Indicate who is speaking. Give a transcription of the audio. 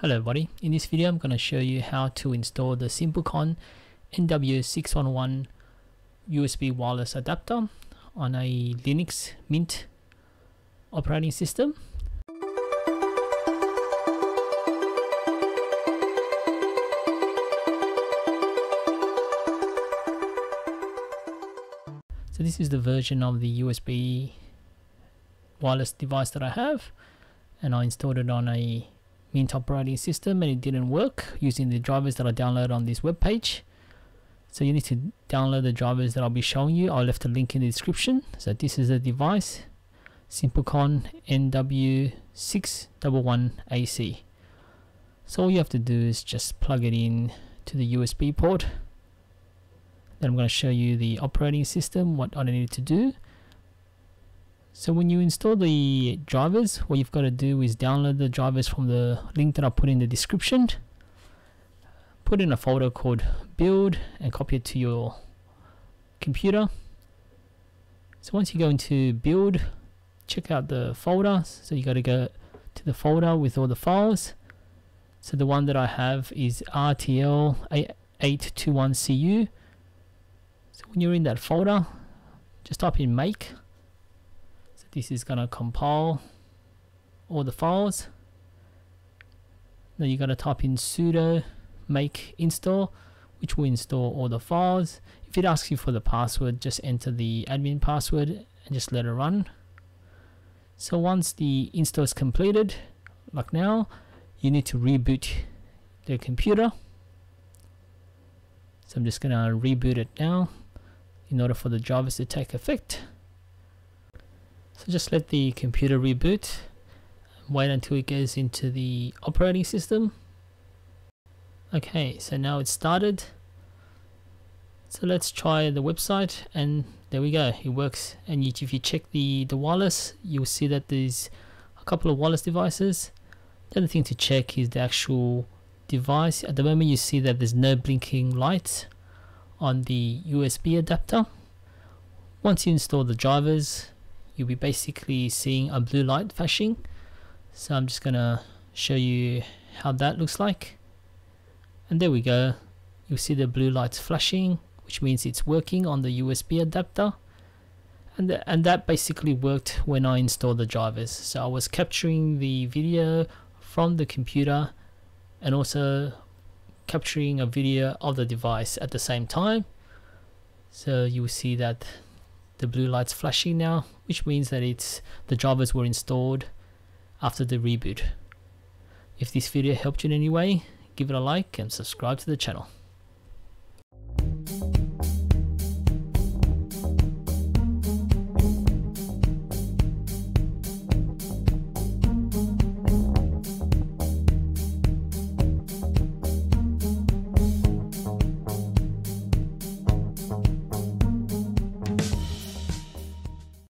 Speaker 1: Hello everybody, in this video I'm going to show you how to install the Simplecom NW611 USB wireless adapter on a Linux Mint operating system. So this is the version of the USB wireless device that I have and I installed it on a Mint operating system and it didn't work using the drivers that I downloaded on this web page. So you need to download the drivers that I'll be showing you. I'll left a link in the description. So this is the device, Simplecom NW611AC. So all you have to do is just plug it in to the USB port. Then I'm going to show you the operating system, what I need to do. So when you install the drivers, what you've got to do is download the drivers from the link that I put in the description. Put in a folder called build and copy it to your computer. So once you go into build, check out the folder. So you got to go to the folder with all the files. So the one that I have is RTL8821CU. So when you're in that folder, just type in make this is gonna compile all the files. Now you gotta type in sudo make install which will install all the files. If it asks you for the password just enter the admin password and just let it run. So once the install is completed like now you need to reboot the computer. So I'm just gonna reboot it now in order for the drivers to take effect so just let the computer reboot. And wait until it goes into the operating system. Okay, so now it's started. So let's try the website and there we go, it works. And if you check the, the wireless, you'll see that there's a couple of wireless devices. The other thing to check is the actual device. At the moment you see that there's no blinking lights on the USB adapter. Once you install the drivers, you'll be basically seeing a blue light flashing. So I'm just gonna show you how that looks like. And there we go. You'll see the blue lights flashing which means it's working on the USB adapter. And, th and that basically worked when I installed the drivers. So I was capturing the video from the computer and also capturing a video of the device at the same time. So you will see that the blue lights flashing now which means that it's the drivers were installed after the reboot. If this video helped you in any way give it a like and subscribe to the channel